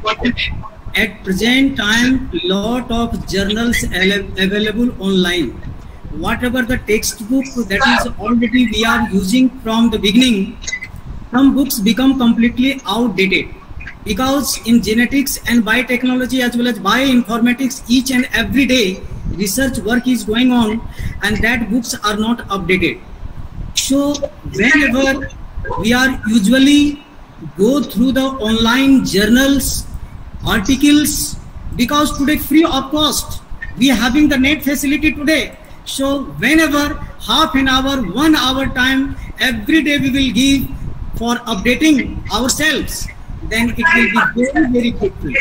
at present time, lot of journals available online. Whatever the textbook that is already we are using from the beginning, some books become completely outdated. Because in genetics and biotechnology as well as bioinformatics, each and every day research work is going on and that books are not updated. So whenever we are usually go through the online journals, articles, because today free of cost, we are having the net facility today. So whenever half an hour, one hour time, every day we will give for updating ourselves, then it will be very, very good.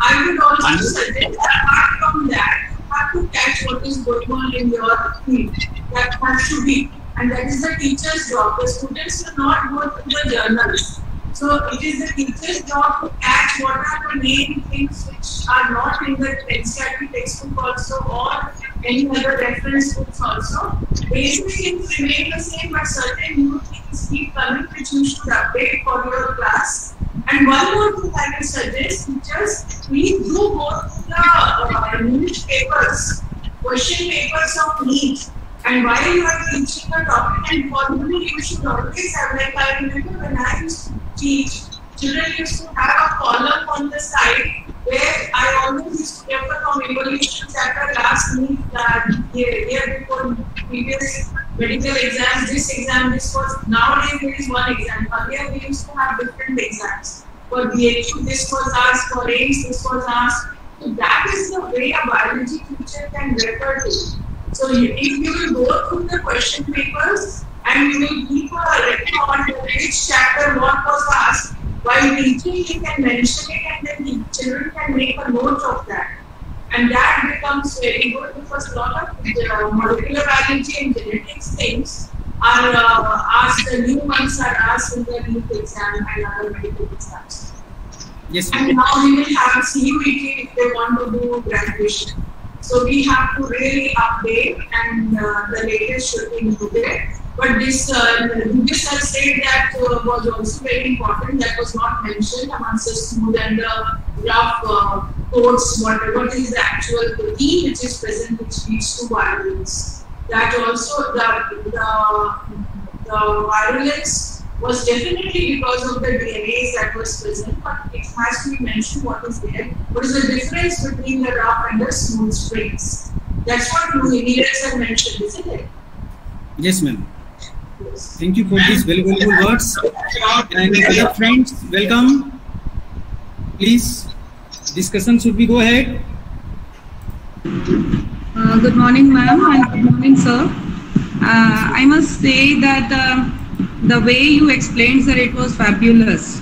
I would also suggest apart from that, you have to catch what is going on in your field. That has to be, and that is the teacher's job. The students will not go through the journals. So it is the teacher's job to catch what are the main things which are not in the textbook also or any other reference books also. Basic things remain the same, but certain new things keep coming which you should update for your class. And one more thing I will suggest, teachers, please do go to the uh, newspapers, question papers of NEET. And while you are teaching a topic, and for me, you should always have, like I remember when I used to teach, children used to have a column on the side where I always used to refer from evolution chapter last week, year, year before previous medical exams, this exam, this was, nowadays there is one exam. Earlier we used to have different exams. For BHU, this was asked, for AIIMS, this was asked. So that is the way a biology teacher can refer to. So if you will go through the question papers and we will keep a record of which chapter what was asked, while teaching you can mention it and then the children can make a note of that. And that becomes very good because a lot of uh, molecular biology and genetics things are uh, asked, the new ones are asked in the NEET exam and other medical exams. Yes, And now we will have a CUET if they want to do graduation. So we have to really update and uh, the latest should be included. But this, uh, this has said that uh, was also very important, that was not mentioned amongst the smooth and the rough uh, codes, whatever is the actual protein which is present which leads to virulence. That also, the, the, the virulence was definitely because of the DNAs that was present, but it has to be mentioned what is there. What is the difference between the rough and the smooth strains? That's what Neeraj had mentioned, isn't it? Yes, ma'am. Thank you for these valuable words. And other friends, welcome. Please, discussion should we go ahead? Uh, Good morning, ma'am, and good morning, sir. Uh, I must say that uh, the way you explained, sir, it was fabulous.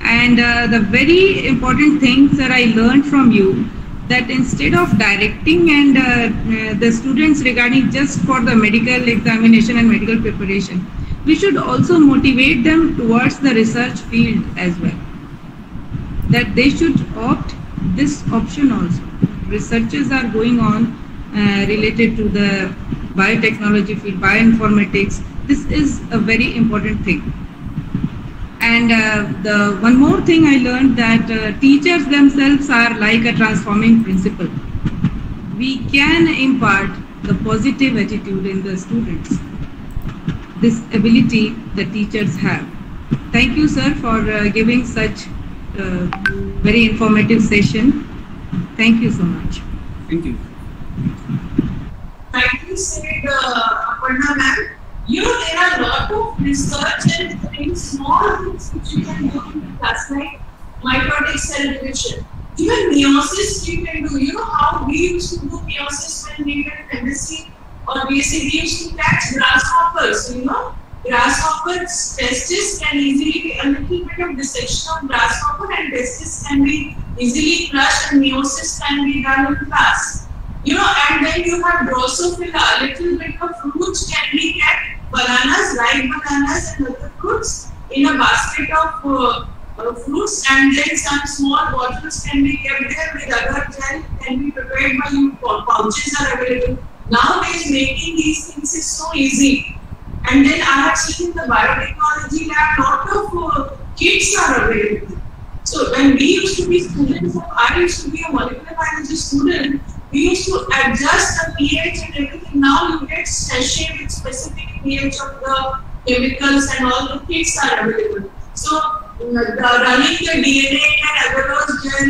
And uh, the very important things that I learned from you, that instead of directing and uh, uh, the students regarding just for the medical examination and medical preparation, we should also motivate them towards the research field as well. That they should opt this option also. Researches are going on uh, related to the biotechnology field, bioinformatics. This is a very important thing. And uh, the one more thing I learned that uh, teachers themselves are like a transforming principle. We can impart the positive attitude in the students. This ability the teachers have. Thank you, sir, for uh, giving such uh, very informative session. Thank you so much. Thank you. rightly said, uh, Aparna ma'am, you know, there are a lot of research and things, small things which you can do in the class, like mitotic cell division. Even meiosis you can do. You know how we used to do meiosis when we were in MSc or BSc, we used to catch grasshoppers, you know. Grasshoppers, testis can easily be a little bit of dissection of grasshopper and testis can be easily crushed and meiosis can be done in class you know, and then you have Drosophila, a little bit of fruits can be kept, bananas, ripe bananas and other fruits in a basket of uh, uh, fruits and then some small bottles can be kept there with other gel can be prepared by you, pouches are available. Nowadays making these things is so easy. And then I have seen in the biotechnology lab, lot of uh, kits are available. So when we used to be students, I used to be a molecular biology student, we used to adjust the pH and everything. Now you get sachet with specific pH of the chemicals and all the kits are available. So the running the DNA and agarose gel,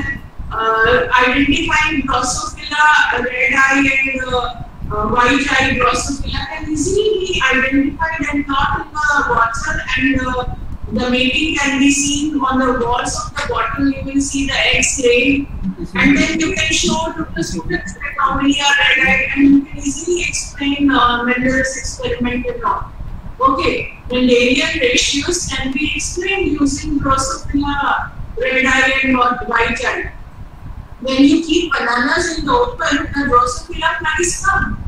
uh, identifying Drosophila, red eye and uh, uh, white eye Drosophila can easily be identified and not in the water and uh, the mating can be seen on the walls of the bottle. You will see the eggs laying and then you can show to the students that how many are red and you can easily explain uh, Mendel's experiment and all. Okay, Mendelian ratios can be explained using Drosophila, red eye and white eye. When you keep bananas in the open, the Drosophila flies come.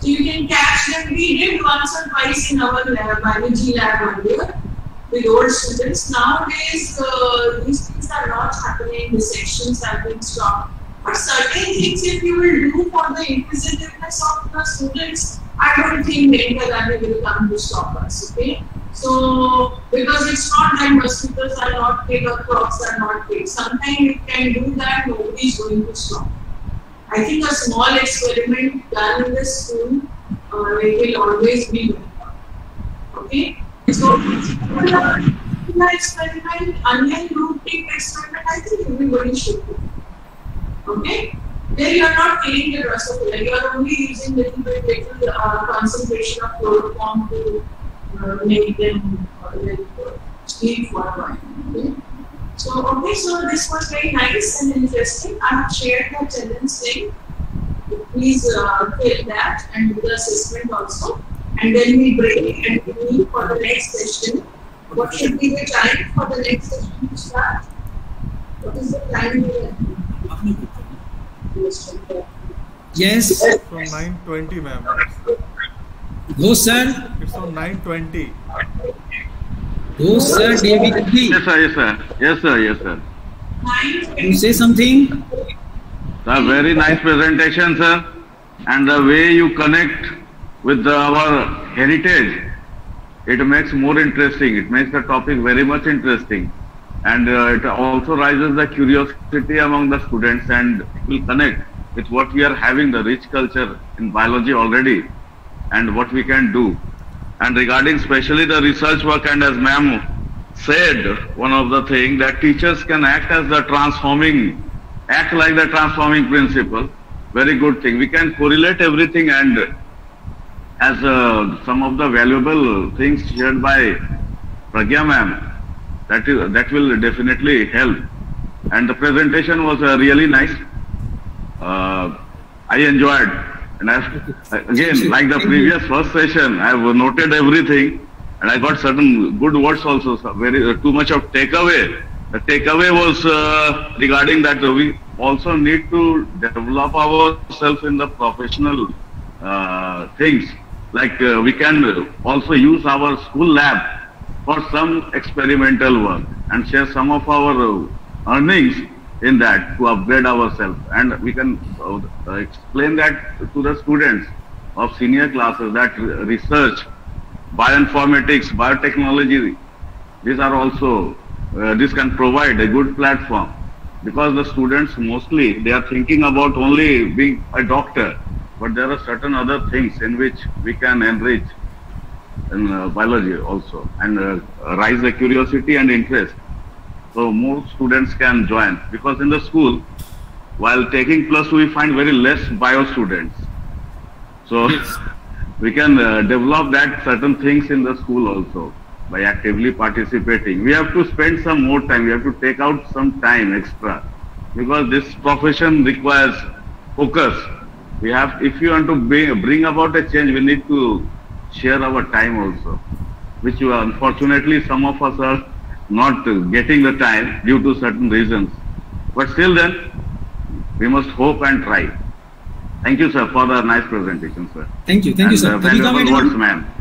So you can catch them. We did once or twice in our lab, biology lab earlier with old students. Nowadays, uh, these things are not happening. The sections have been stopped. But certain things, if you will do for the inquisitiveness of the students, I don't think Maneka Gandhi will come to stop us. Okay. So, because it's not that mosquitoes are not big or crops are not big. Sometimes you can do that, nobody is going to stop. I think a small experiment done in the school uh, will always be good. Okay. So, the experiment, root tip experiment, I think everybody should do. Okay? There you are not killing the drosophila, you are only using little bit little uh, concentration of chloroform to uh, make them uh, sleep? So, okay, so this was very nice and interesting. I have shared the attendance link. Please uh, fill that and do the assessment also and then we break and we meet for the next session. What should be the time for the next session to start? What is the time? Yes. From 9.20, ma'am. Go, sir. It's from 9.20. Go, sir. David D. Yes, sir. Yes, sir. Yes, sir. Yes, sir. You say something? Sir, very nice presentation, sir. And the way you connect with our heritage, it makes more interesting. It makes the topic very much interesting. And uh, it also raises the curiosity among the students and will connect with what we are having, the rich culture in biology already, and what we can do. And regarding especially the research work, and as ma'am said, one of the thing that teachers can act as the transforming, act like the transforming principle. Very good thing. We can correlate everything and as uh, some of the valuable things shared by Pragya ma'am, that that will definitely help. And the presentation was uh, really nice. Uh, I enjoyed, and I, [laughs] again, like the previous first session, I have noted everything, and I got certain good words also. So very uh, too much of takeaway. The takeaway was uh, regarding that we also need to develop ourselves in the professional uh, things like uh, we can also use our school lab for some experimental work and share some of our uh, earnings in that to upgrade ourselves. And we can uh, explain that to the students of senior classes that research bioinformatics biotechnology these are also, uh, this can provide a good platform because the students mostly, they are thinking about only being a doctor, but there are certain other things in which we can enrich in uh, biology also and uh, raise the curiosity and interest. So more students can join because in the school, while taking plus plus, we find very less bio students. So [laughs] we can uh, develop that certain things in the school also by actively participating. We have to spend some more time. We have to take out some time extra because this profession requires focus. We have, if you want to bring, bring about a change, we need to share our time also, which unfortunately some of us are not getting the time due to certain reasons. But still then, we must hope and try. Thank you, sir, for the nice presentation, sir. Thank you. Thank and, you, sir. Uh, Kavita valuable madam? words, ma'am.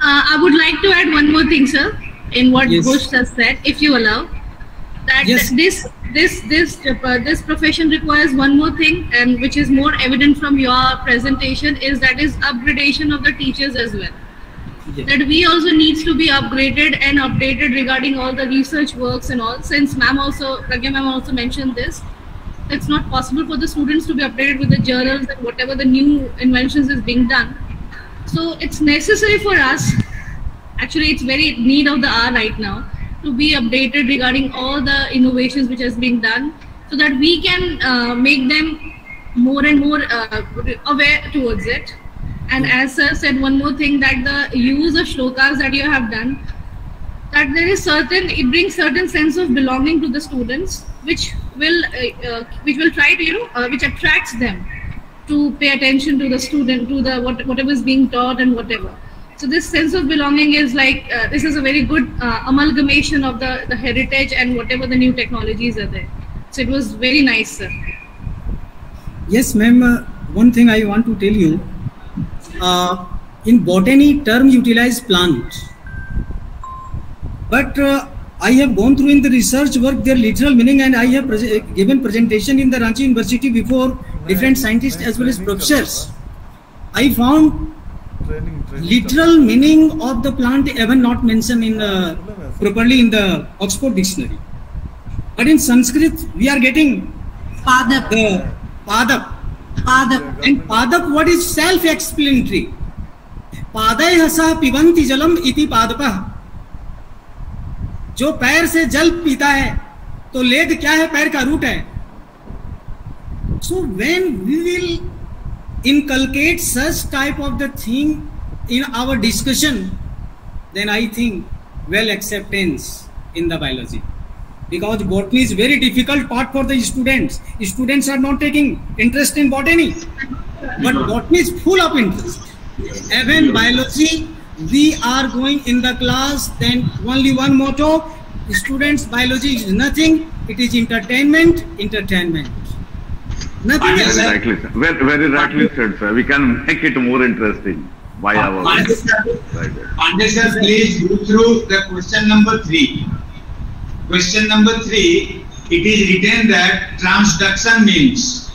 Uh, I would like to add one more thing, sir, in what Yes. Ghosh has said, if you allow. That Yes. this this this uh, this profession requires one more thing, and which is more evident from your presentation, is that is upgradation of the teachers as well. Yes. That we also needs to be upgraded and updated regarding all the research works and all. Since ma'am also, Pragya ma'am also mentioned this, it's not possible for the students to be updated with the journals and whatever the new inventions is being done. So it's necessary for us, actually it's very need of the hour right now, to be updated regarding all the innovations which has been done so that we can uh, make them more and more uh, aware towards it. And as sir said, one more thing that the use of shlokas that you have done, that there is certain, it brings certain sense of belonging to the students, which will, uh, uh, which will try to, you know, uh, which attracts them to pay attention to the student, to the what, whatever is being taught and whatever. So this sense of belonging is like uh, this is a very good uh, amalgamation of the the heritage and whatever the new technologies are there. So it was very nice, sir. Yes, ma'am. Uh, one thing I want to tell you. Uh, in botany, term utilize plant. But uh, I have gone through in the research work their literal meaning, and I have pres- given presentation in the Ranchi University before different scientists as well as professors. I found Training, training. literal meaning of the plant even not mentioned in uh, properly in the Oxford dictionary. But in Sanskrit, we are getting Padak. the padak. Padak. And padak, what is self-explanatory? पादय हसा पिबंती जलम इति पादप जो पैर से जल पीता है तो लेद क्या है पैर का रूट है so when we will inculcate such type of the thing in our discussion then i think well acceptance in the biology. Because botany is very difficult part for the students. Students are not taking interest in botany. But botany is full of interest. Even biology we are going in the class then only one motto students biology is nothing. It is entertainment entertainment nothing Very else sir. Very, very rightly said, sir. We can make it more interesting by uh, our Pandey sir, Right. Pandey sir, please go through the question number three. Question number three, it is written that transduction means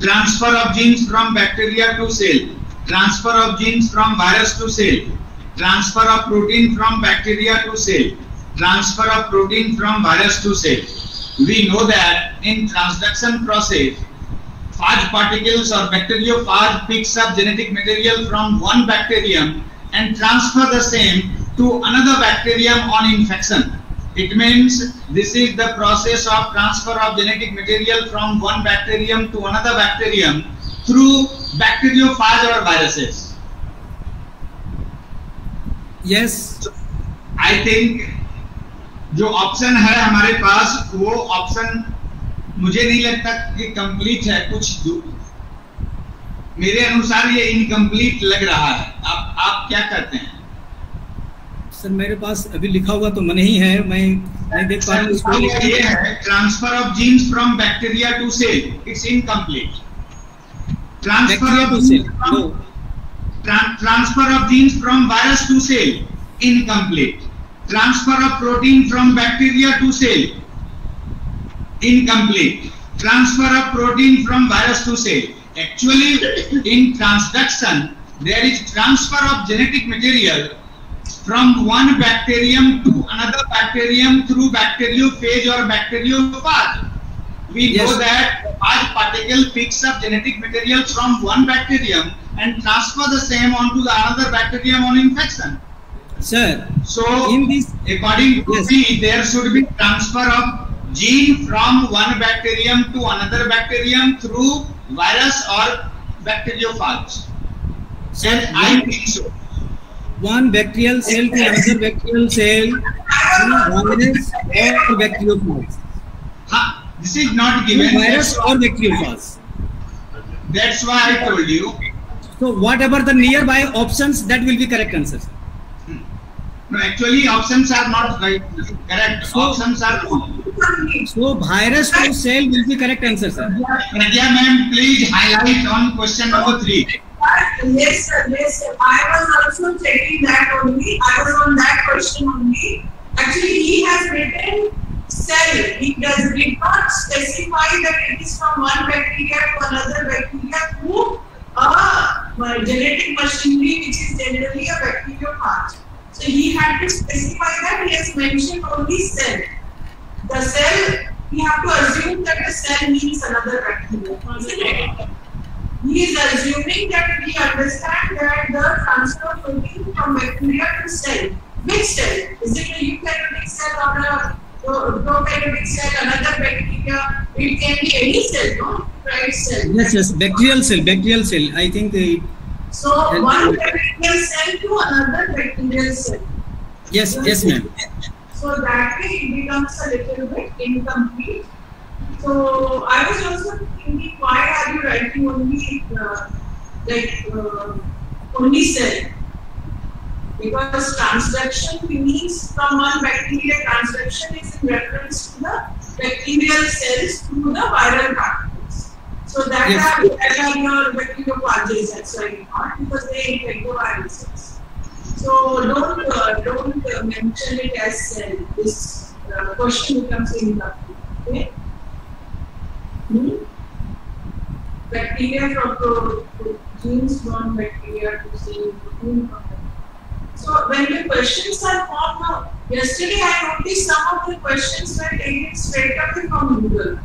transfer of genes from bacteria to cell, transfer of genes from virus to cell, transfer of protein from bacteria to cell, transfer of protein from virus to cell. We know that in transduction process, phage particles or bacteriophage picks up genetic material from one bacterium and transfer the same to another bacterium on infection. It means this is the process of transfer of genetic material from one bacterium to another bacterium through bacteriophage or viruses. yes I think जो option है हमारे पास वो option मुझे नहीं लगता कि complete है कुछ मेरे अनुसार ये इनकम्प्लीट लग रहा है। आप आप क्या करते हैं? सर मेरे पास अभी लिखा हुआ तो नहीं है मैं नहीं देख पा रहा हूँ ये है transfer of genes from bacteria to cell it's incomplete transfer of. No. transfer of genes from virus to cell. Incomplete. Transfer of protein from bacteria to cell. Incomplete transfer of protein from virus to cell actually in transduction there is transfer of genetic material from one bacterium to another bacterium through bacteriophage or bacteriophage. We Yes. know that phage particle picks up genetic material from one bacterium and transfer the same onto the another bacterium on infection. Sir, So, in this, according to Yes. me, there should be transfer of gene from one bacterium to another bacterium through virus or bacteriophage. sir, And I think so. one bacterial cell to another bacterial cell through virus or bacteriophage. Huh, This is not Through given. virus or bacteriophage. that's why I told you. So whatever the nearby options, that will be correct answer. Hmm. No, actually, options are not right, correct. So- options are wrong. So virus to cell will be correct answer, sir. Pragya ma'am, please highlight on question number three. Yes, sir, yes, sir. I was also checking that only. I was on that question only. Actually, he has written cell. He does did not specify that it is from one bacteria to another bacteria through a genetic machinery which is generally a bacteriophage. So he had to specify that. He has mentioned only cell. The cell, we have to assume that the cell means another bacteria. He is assuming that we understand that the transfer of protein from bacteria to cell. Which cell? Is it a eukaryotic cell or a prokaryotic cell, another bacteria? It can be any cell, no? Right cell. Yes, yes, bacterial cell, bacterial cell. I think uh, So one bacterial cell to another bacterial cell. yes, yes, ma'am. So that way it becomes a little bit incomplete. So I was also thinking, why are you writing only uh, like uh, only cell? Because transduction means from one bacteria, transduction is in reference to the bacterial cells through the viral particles. So that Yes. are, that are your bacteriophages, that's why not because they infect the viral cells. So don't uh, don't uh, mention it as cell. This uh, question becomes incomplete. Okay. Hmm? Bacteria from pro- pro- genes from bacteria to cell protein from so when the questions are formed now, yesterday I noticed some of the questions were taken straight away from Google.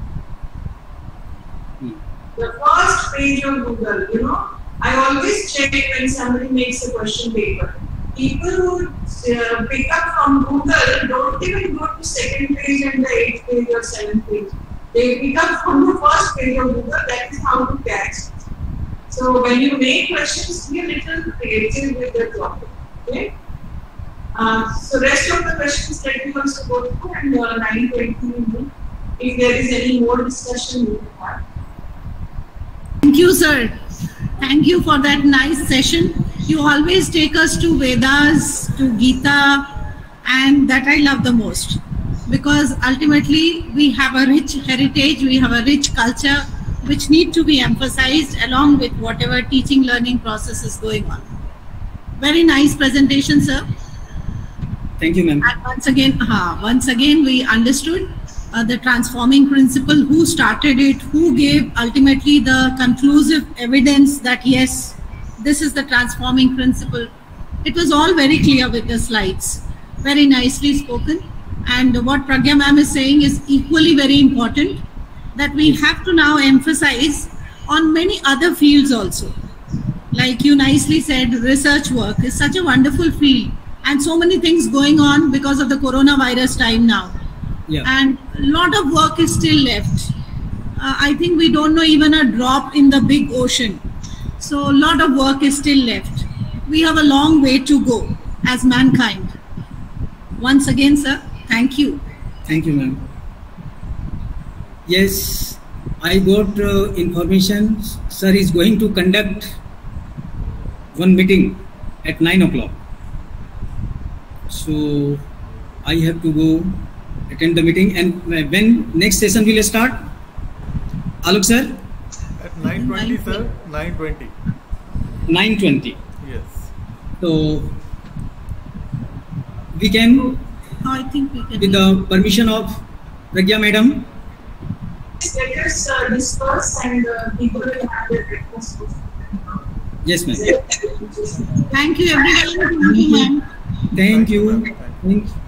Hmm. The first page of Google, you know, I always check when somebody makes a question paper. People who uh, pick up from Google don't even go to second page and the eighth page or seventh page. They pick up from the first page of Google. That is how to catch. So when you make questions, be a little creative with the topic. Okay. Uh, so rest of the questions let me also go through and uh, 920 if there is any more discussion will have. Thank you, sir. Thank you for that nice session. You always take us to Vedas, to Gita, and that I love the most. Because ultimately, we have a rich heritage, we have a rich culture, which need to be emphasized along with whatever teaching learning process is going on. Very nice presentation, sir. Thank you, ma'am. And once again, uh, once again, we understood uh, the transforming principle, who started it, who gave ultimately the conclusive evidence that yes, this is the transforming principle. It was all very clear with the slides, very nicely spoken. And what Pragya ma'am is saying is equally very important that we have to now emphasize on many other fields also. Like you nicely said, research work is such a wonderful field and so many things going on because of the coronavirus time now Yeah. and a lot of work is still left uh, i think we don't know even a drop in the big ocean so a lot of work is still left we have a long way to go as mankind once again sir thank you Thank you, ma'am. Yes, I got uh, information. Sir is going to conduct one meeting at nine o'clock. So I have to go attend the meeting. And when next session will start? Alok sir, At 9.20, sir. 9.20. nine twenty. Yes. So we can, i think we can with the permission of Pragya madam, Let uh, discuss and uh, people will have their breakfast. yes, ma'am. thank you everyone thank you ma'am Thank you.